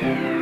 hair.